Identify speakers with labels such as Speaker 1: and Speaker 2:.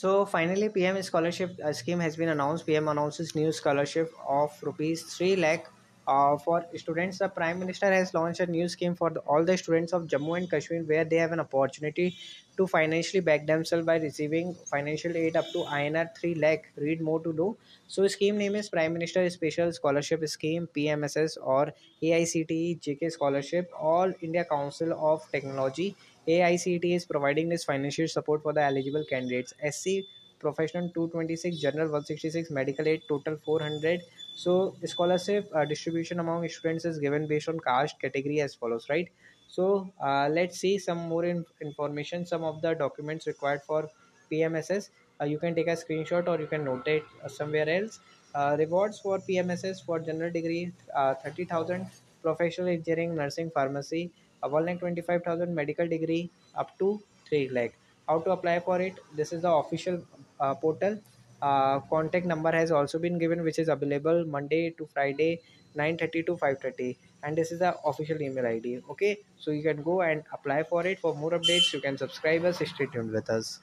Speaker 1: So finally, PM scholarship uh, scheme has been announced. PM announces new scholarship of rupees three lakh uh, for students. The Prime Minister has launched a new scheme for the, all the students of Jammu and Kashmir, where they have an opportunity to financially back themselves by receiving financial aid up to INR three lakh. Read more to know. So scheme name is Prime Minister Special Scholarship Scheme (PMSS) or AICTE JK Scholarship. All India Council of Technology AICT is providing this financial support for the eligible candidates. SC professional 226, general 166, medical aid total 400. So scholarship uh, distribution among students is given based on caste category as follows, right? So uh, let's see some more in information. Some of the documents required for PMSS. Uh, you can take a screenshot or you can note it uh, somewhere else. Uh, rewards for PMSS for general degree uh, 30,000, professional engineering, nursing, pharmacy a 1 lakh 25,000 medical degree up to 3 lakh. How to apply for it? This is the official uh, portal. Uh, contact number has also been given which is available Monday to Friday 9:30 to 5:30 and this is the official email ID okay? So you can go and apply for it. For more updates you can subscribe us. Stay tuned with us